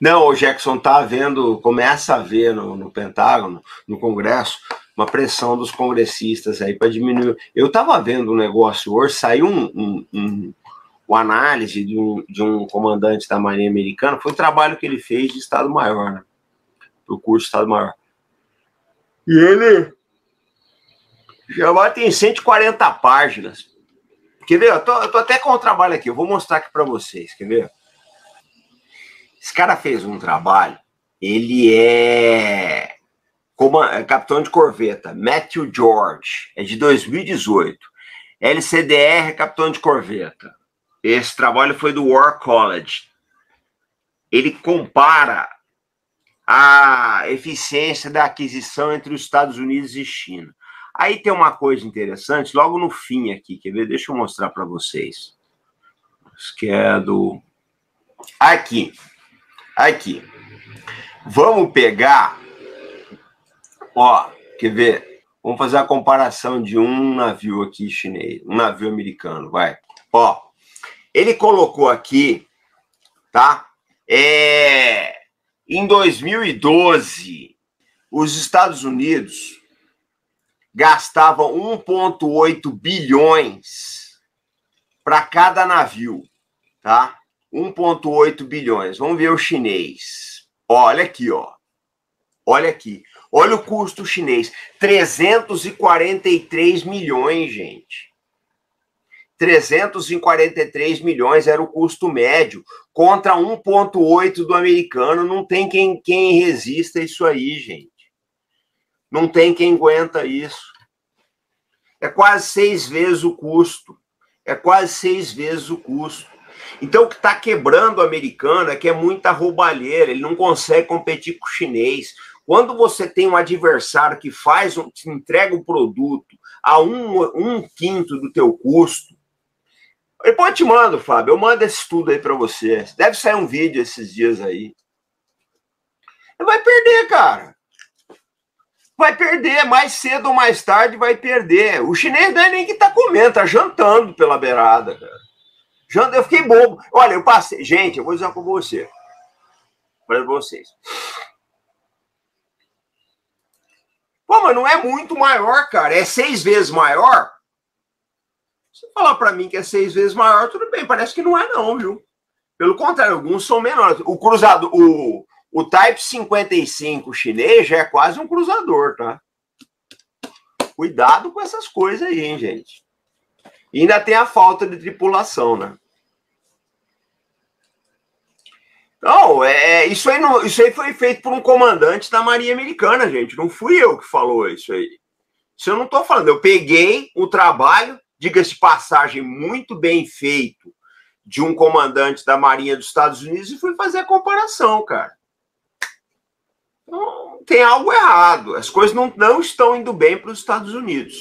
Não, o Jackson tá vendo, começa a ver no, no Pentágono, no Congresso, uma pressão dos congressistas aí para diminuir. Eu estava vendo um negócio hoje, saiu um, um, um uma análise de um, de um comandante da Marinha Americana, foi o trabalho que ele fez de Estado-Maior, né? Para o curso Estado-Maior. E ele já tem 140 páginas. Quer ver? Eu tô, eu tô até com o trabalho aqui, eu vou mostrar aqui para vocês, quer ver? Esse cara fez um trabalho, ele é, como, é capitão de corveta, Matthew George, é de 2018. LCDR, capitão de corveta. Esse trabalho foi do War College. Ele compara a eficiência da aquisição entre os Estados Unidos e China. Aí tem uma coisa interessante, logo no fim aqui, quer ver? Deixa eu mostrar para vocês. Isso que é do. Aqui. Aqui. Vamos pegar. Ó, quer ver? Vamos fazer a comparação de um navio aqui chinês, um navio americano, vai. Ó, ele colocou aqui, tá? É, em 2012, os Estados Unidos gastavam 1,8 bilhões para cada navio, tá? 1,8 bilhões. Vamos ver o chinês. Olha aqui, ó. Olha aqui. Olha o custo chinês. 343 milhões, gente. 343 milhões era o custo médio contra 1,8 do americano. Não tem quem, quem resista isso aí, gente. Não tem quem aguenta isso. É quase seis vezes o custo. É quase seis vezes o custo. Então, o que está quebrando o americano é que é muita roubalheira, ele não consegue competir com o chinês. Quando você tem um adversário que faz, um, que entrega o produto a um, um quinto do teu custo, depois eu te mando, Fábio. Eu mando esse estudo aí para você. Deve sair um vídeo esses dias aí. Vai perder, cara. Vai perder. Mais cedo ou mais tarde vai perder. O chinês não é nem que tá comendo, tá jantando pela beirada, cara. Janta, eu fiquei bobo. Olha, eu passei. Gente, eu vou dizer com você. Para vocês. Pô, mas não é muito maior, cara. É seis vezes maior. Se falar para mim que é seis vezes maior, tudo bem. Parece que não é, não, viu? Pelo contrário, alguns são menores. O cruzado, o, o Type 55 chinês já é quase um cruzador, tá? Cuidado com essas coisas aí, hein, gente. E ainda tem a falta de tripulação, né? Não, é, isso, aí não, isso aí foi feito por um comandante da Marinha Americana, gente. Não fui eu que falou isso aí. Isso eu não estou falando. Eu peguei o trabalho diga-se passagem, muito bem feito de um comandante da Marinha dos Estados Unidos e fui fazer a comparação, cara. Então, tem algo errado. As coisas não, não estão indo bem para os Estados Unidos.